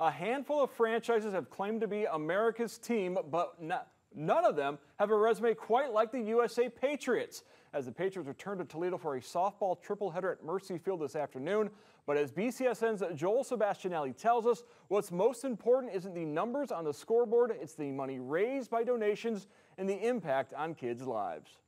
A handful of franchises have claimed to be America's team, but none of them have a resume quite like the USA Patriots. As the Patriots return to Toledo for a softball tripleheader at Mercy Field this afternoon. But as BCSN's Joel Sebastianelli tells us, what's most important isn't the numbers on the scoreboard, it's the money raised by donations and the impact on kids' lives.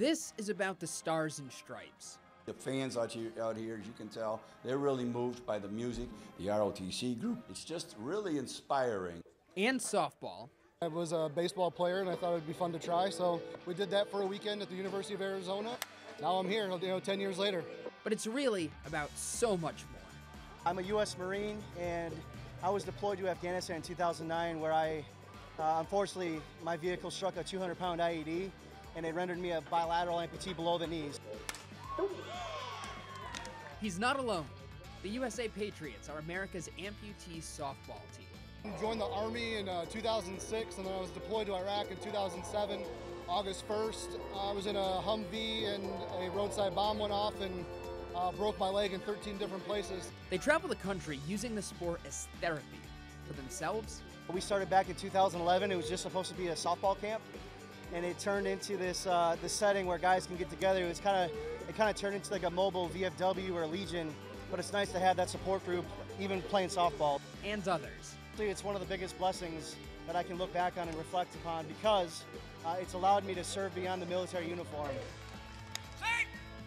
This is about the Stars and Stripes. The fans out here, out here, as you can tell, they're really moved by the music, the ROTC group. It's just really inspiring. And softball. I was a baseball player and I thought it would be fun to try, so we did that for a weekend at the University of Arizona. Now I'm here, you know, 10 years later. But it's really about so much more. I'm a U.S. Marine and I was deployed to Afghanistan in 2009 where I, uh, unfortunately, my vehicle struck a 200 pound IED and it rendered me a bilateral amputee below the knees. He's not alone. The USA Patriots are America's amputee softball team. I joined the Army in uh, 2006 and then I was deployed to Iraq in 2007. August 1st, I was in a Humvee and a roadside bomb went off and uh, broke my leg in 13 different places. They travel the country using the sport as therapy for themselves. We started back in 2011. It was just supposed to be a softball camp and it turned into this uh, this setting where guys can get together. It was kind of it kind of turned into like a mobile VFW or Legion, but it's nice to have that support group, even playing softball. And others. It's one of the biggest blessings that I can look back on and reflect upon because uh, it's allowed me to serve beyond the military uniform.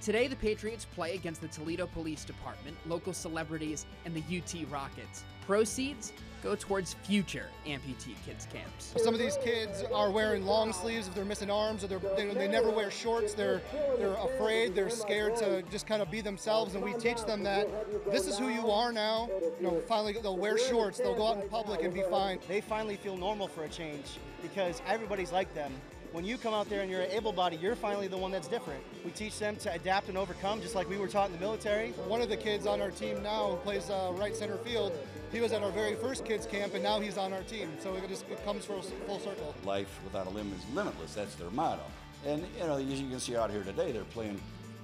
Today, the Patriots play against the Toledo Police Department, local celebrities, and the UT Rockets. Proceeds go towards future amputee kids camps. Some of these kids are wearing long sleeves if they're missing arms, or they, they never wear shorts. They're they're afraid, they're scared to just kind of be themselves, and we teach them that this is who you are now. You know, finally they'll wear shorts, they'll go out in public and be fine. They finally feel normal for a change because everybody's like them when you come out there and you're able body, you're finally the one that's different. We teach them to adapt and overcome, just like we were taught in the military. One of the kids on our team now who plays uh, right center field. He was at our very first kids camp, and now he's on our team. So it just it comes full, full circle. Life without a limb is limitless. That's their motto. And you know, as you can see out here today, they're playing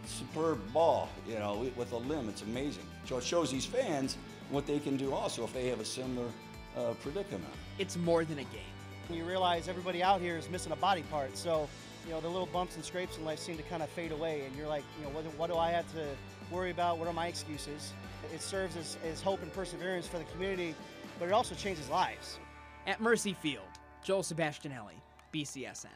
superb ball. You know, with a limb, it's amazing. So it shows these fans what they can do also if they have a similar uh, predicament. It's more than a game you realize everybody out here is missing a body part. So, you know, the little bumps and scrapes in life seem to kind of fade away, and you're like, you know, what, what do I have to worry about? What are my excuses? It serves as, as hope and perseverance for the community, but it also changes lives. At Mercy Field, Joel Sebastianelli, BCSN.